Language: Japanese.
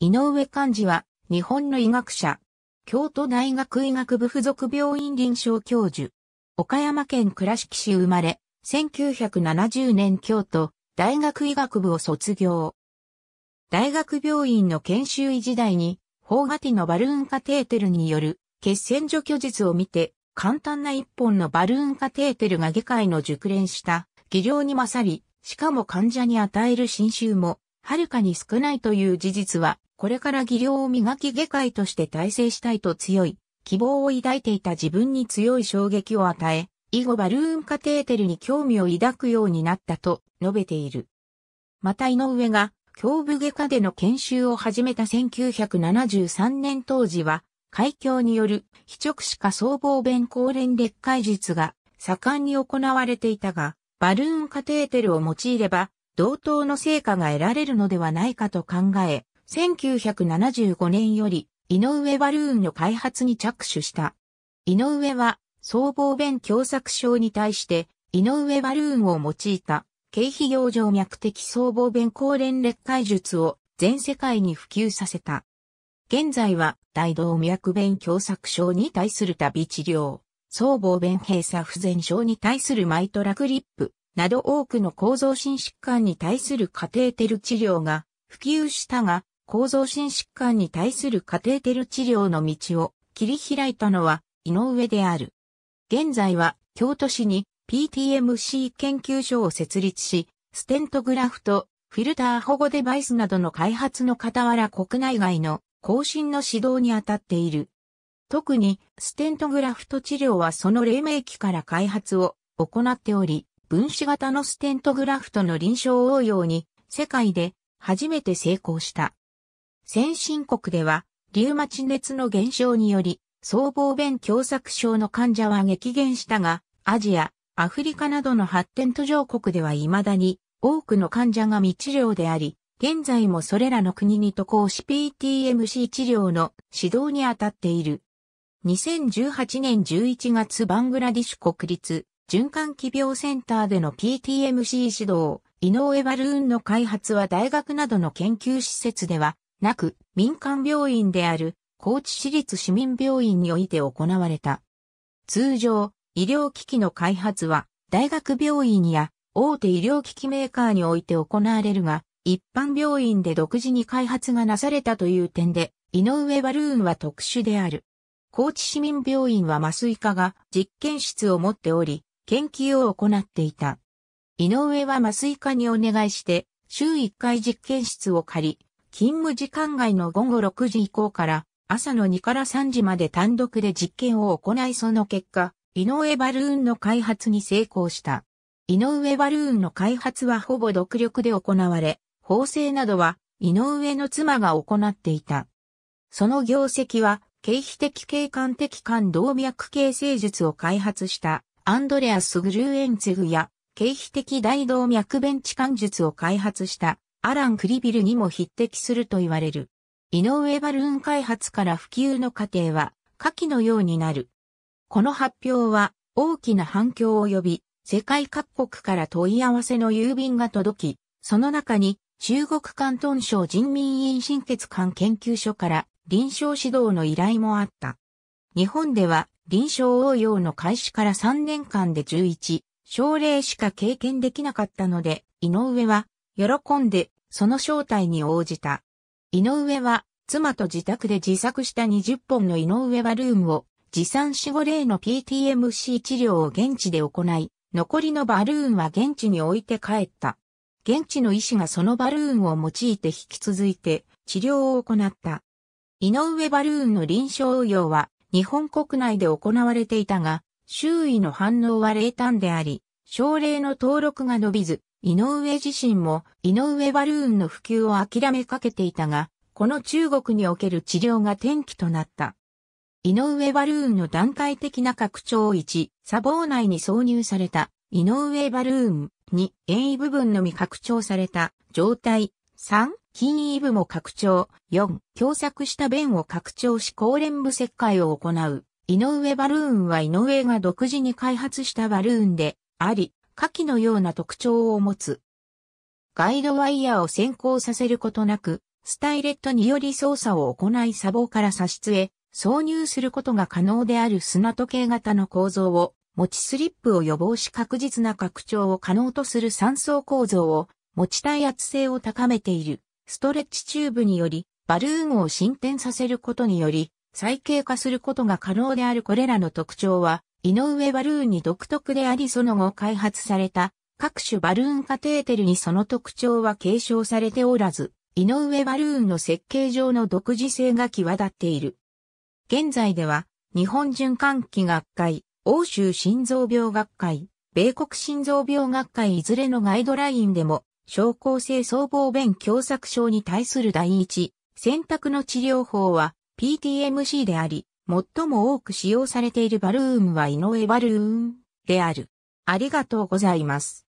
井上寛治は、日本の医学者。京都大学医学部附属病院臨床教授。岡山県倉敷市生まれ、1970年京都大学医学部を卒業。大学病院の研修医時代に、フォーガティのバルーンカテーテルによる血栓除去術を見て、簡単な一本のバルーンカテーテルが外科医の熟練した技量に勝り、しかも患者に与える侵襲も、はるかに少ないという事実はこれから技量を磨き外科医として体制したいと強い希望を抱いていた自分に強い衝撃を与え、以後バルーンカテーテルに興味を抱くようになったと述べている。また井上が胸部外科での研修を始めた1973年当時は、海峡による非直視化僧帽弁高連裂解術が盛んに行われていたが、バルーンカテーテルを用いれば同等の成果が得られるのではないかと考え、1975年より、井上バルーンの開発に着手した。井上は、僧帽弁狭窄症に対して、井上バルーンを用いた、経費行状脈的僧帽弁高連裂解術を全世界に普及させた。現在は、大動脈弁狭窄症に対する旅治療、僧帽弁閉鎖不全症に対するマイトラクリップ、など多くの構造心疾患に対するカテーテル治療が普及したが、構造心疾患に対するカテーテル治療の道を切り開いたのは井上である。現在は京都市に PTMC 研究所を設立し、ステントグラフト、フィルター保護デバイスなどの開発の傍ら国内外の更新の指導に当たっている。特にステントグラフト治療はその黎明期から開発を行っており、分子型のステントグラフトの臨床応用に世界で初めて成功した。先進国では、リウマチ熱の減少により、僧帽弁狭窄症の患者は激減したが、アジア、アフリカなどの発展途上国では未だに多くの患者が未治療であり、現在もそれらの国に渡航し PTMC 治療の指導に当たっている。2018年11月バングラディシュ国立循環器病センターでの PTMC 指導、井上バルーンの開発は大学などの研究施設ではなく、民間病院である高知市立市民病院において行われた。通常、医療機器の開発は大学病院や大手医療機器メーカーにおいて行われるが、一般病院で独自に開発がなされたという点で、井上バルーンは特殊である。高知市民病院は麻酔科が実験室を持っており、研究を行っていた。井上は麻酔科にお願いして、週1回実験室を借り、勤務時間外の午後6時以降から朝の2から3時まで単独で実験を行いその結果、井上バルーンの開発に成功した。井上バルーンの開発はほぼ独力で行われ、縫製などは井上の妻が行っていた。その業績は、経費的景観的感動脈形成術を開発したアンドレアス・グルーエンツェグや、経費的大動脈弁置換術を開発したアラン・クリビルにも匹敵すると言われる。井上バルーン開発から普及の過程は下記のようになる。この発表は大きな反響を呼び、世界各国から問い合わせの郵便が届き、その中に中国広東省人民院心血管研究所から臨床指導の依頼もあった。日本では臨床応用の開始から3年間で11、症例しか経験できなかったので、井上は喜んで、その招待に応じた。井上は、妻と自宅で自作した20本の井上バルーンを、持参死後例の PTMC 治療を現地で行い、残りのバルーンは現地に置いて帰った。現地の医師がそのバルーンを用いて引き続いて治療を行った。井上バルーンの臨床応用は日本国内で行われていたが、周囲の反応は冷淡であり、症例の登録が伸びず、井上自身も井上バルーンの普及を諦めかけていたが、この中国における治療が転機となった。井上バルーンの段階的な拡張1、砂防内に挿入された井上バルーン2、遠位部分のみ拡張された状態3、筋位部も拡張4、狭窄した弁を拡張し高連部切開を行う。井上バルーンは井上が独自に開発したバルーンであり、下記のような特徴を持つ。ガイドワイヤーを先行させることなく、スタイレットにより操作を行い砂防から砂質へ挿入することが可能である砂時計型の構造を持ちスリップを予防し確実な拡張を可能とする3層構造を持ち耐圧性を高めているストレッチチューブによりバルーンを進展させることにより再形化することが可能であるこれらの特徴は井上バルーンに独特でありその後開発された各種バルーンカテーテルにその特徴は継承されておらず、井上バルーンの設計上の独自性が際立っている。現在では、日本循環器学会、欧州心臓病学会、米国心臓病学会いずれのガイドラインでも、症候性僧帽弁狭窄症に対する第一選択の治療法は PTMC であり、最も多く使用されているバルーンは井上バルーンである。ありがとうございます。